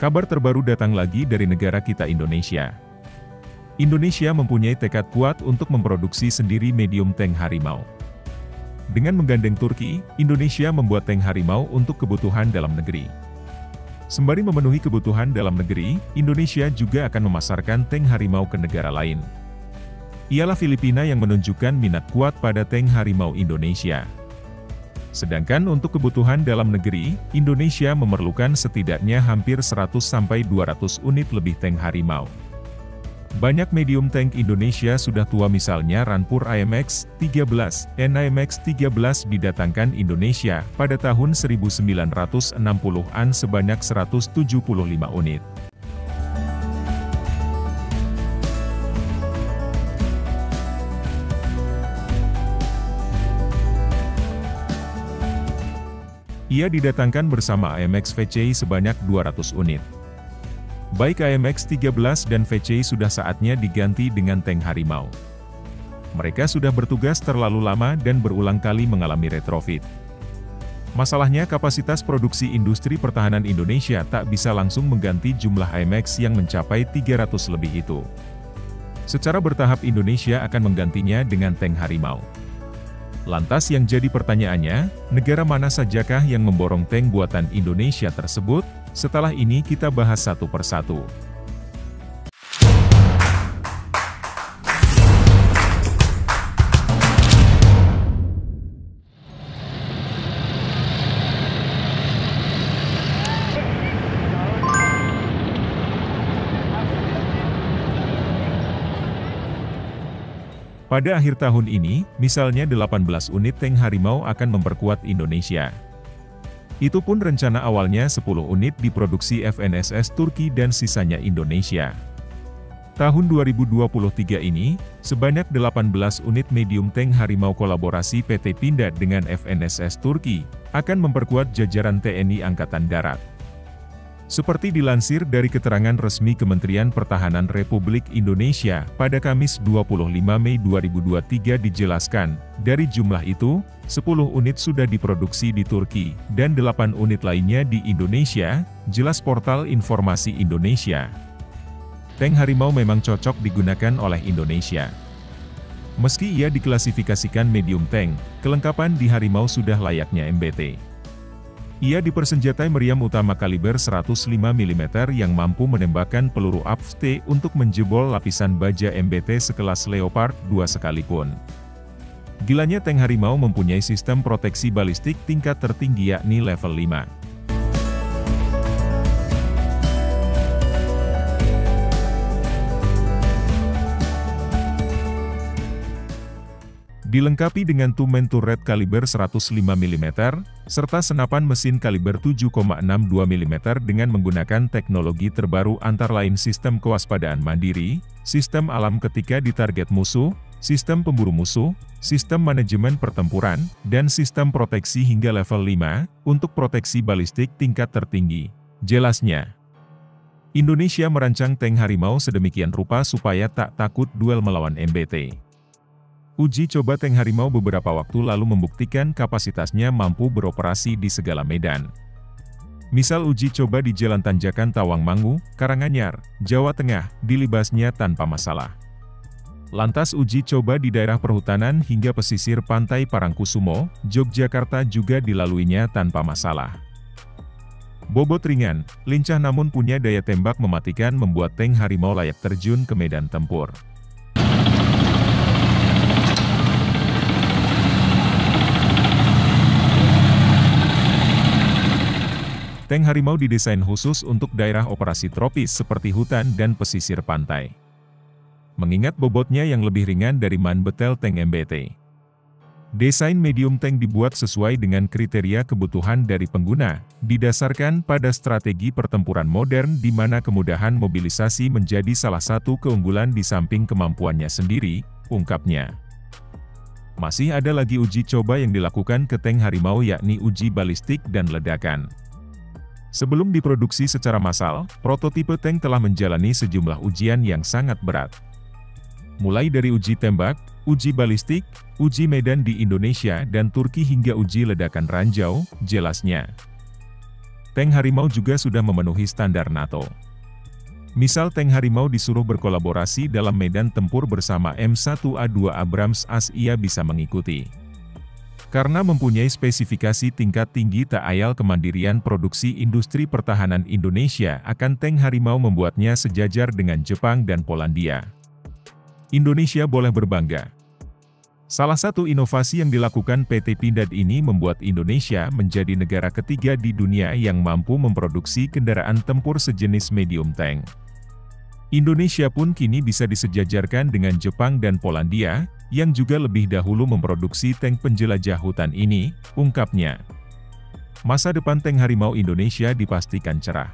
Kabar terbaru datang lagi dari negara kita Indonesia. Indonesia mempunyai tekad kuat untuk memproduksi sendiri medium tank harimau. Dengan menggandeng Turki, Indonesia membuat tank harimau untuk kebutuhan dalam negeri. Sembari memenuhi kebutuhan dalam negeri, Indonesia juga akan memasarkan tank harimau ke negara lain. Ialah Filipina yang menunjukkan minat kuat pada tank harimau Indonesia. Sedangkan untuk kebutuhan dalam negeri, Indonesia memerlukan setidaknya hampir 100-200 unit lebih tank harimau. Banyak medium tank Indonesia sudah tua misalnya Rampur IMX-13, NIMX-13 didatangkan Indonesia pada tahun 1960-an sebanyak 175 unit. Ia didatangkan bersama AMX VCI sebanyak 200 unit. Baik AMX 13 dan VCI sudah saatnya diganti dengan tank Harimau. Mereka sudah bertugas terlalu lama dan berulang kali mengalami retrofit. Masalahnya kapasitas produksi industri pertahanan Indonesia tak bisa langsung mengganti jumlah AMX yang mencapai 300 lebih itu. Secara bertahap Indonesia akan menggantinya dengan tank Harimau. Lantas yang jadi pertanyaannya, negara mana sajakah yang memborong tank buatan Indonesia tersebut? Setelah ini kita bahas satu persatu. Pada akhir tahun ini, misalnya 18 unit tank Harimau akan memperkuat Indonesia. Itu pun rencana awalnya 10 unit diproduksi FNSS Turki dan sisanya Indonesia. Tahun 2023 ini, sebanyak 18 unit medium tank Harimau kolaborasi PT Pindad dengan FNSS Turki, akan memperkuat jajaran TNI Angkatan Darat. Seperti dilansir dari keterangan resmi Kementerian Pertahanan Republik Indonesia, pada Kamis 25 Mei 2023 dijelaskan, dari jumlah itu, 10 unit sudah diproduksi di Turki, dan 8 unit lainnya di Indonesia, jelas portal informasi Indonesia. Tank Harimau memang cocok digunakan oleh Indonesia. Meski ia diklasifikasikan medium tank, kelengkapan di Harimau sudah layaknya MBT. Ia dipersenjatai meriam utama kaliber 105 mm yang mampu menembakkan peluru APT untuk menjebol lapisan baja MBT sekelas Leopard 2 sekalipun. Gilanya tank Harimau mempunyai sistem proteksi balistik tingkat tertinggi yakni level 5. Dilengkapi dengan tumen turret kaliber 105 mm, serta senapan mesin kaliber 7,62 mm dengan menggunakan teknologi terbaru antara lain sistem kewaspadaan mandiri, sistem alam ketika ditarget musuh, sistem pemburu musuh, sistem manajemen pertempuran, dan sistem proteksi hingga level 5, untuk proteksi balistik tingkat tertinggi. Jelasnya, Indonesia merancang tank Harimau sedemikian rupa supaya tak takut duel melawan MBT. Uji coba tank Harimau beberapa waktu lalu membuktikan kapasitasnya mampu beroperasi di segala medan. Misal uji coba di Jalan Tanjakan Tawangmangu, Karanganyar, Jawa Tengah, dilibasnya tanpa masalah. Lantas uji coba di daerah perhutanan hingga pesisir pantai Parangkusumo, Yogyakarta juga dilaluinya tanpa masalah. Bobot ringan, lincah namun punya daya tembak mematikan membuat tank Harimau layak terjun ke medan tempur. Tank Harimau didesain khusus untuk daerah operasi tropis seperti hutan dan pesisir pantai. Mengingat bobotnya yang lebih ringan dari man betel tank MBT. Desain medium tank dibuat sesuai dengan kriteria kebutuhan dari pengguna, didasarkan pada strategi pertempuran modern di mana kemudahan mobilisasi menjadi salah satu keunggulan di samping kemampuannya sendiri, ungkapnya. Masih ada lagi uji coba yang dilakukan ke tank Harimau yakni uji balistik dan ledakan. Sebelum diproduksi secara massal, prototipe tank telah menjalani sejumlah ujian yang sangat berat. Mulai dari uji tembak, uji balistik, uji medan di Indonesia dan Turki hingga uji ledakan ranjau, jelasnya. tank Harimau juga sudah memenuhi standar NATO. Misal tank Harimau disuruh berkolaborasi dalam medan tempur bersama M1A2 Abrams AS ia bisa mengikuti. Karena mempunyai spesifikasi tingkat tinggi tak ayal kemandirian produksi industri pertahanan Indonesia akan tank Harimau membuatnya sejajar dengan Jepang dan Polandia. Indonesia boleh berbangga. Salah satu inovasi yang dilakukan PT Pindad ini membuat Indonesia menjadi negara ketiga di dunia yang mampu memproduksi kendaraan tempur sejenis medium tank. Indonesia pun kini bisa disejajarkan dengan Jepang dan Polandia, yang juga lebih dahulu memproduksi tank penjelajah hutan ini, ungkapnya. Masa depan tank harimau Indonesia dipastikan cerah.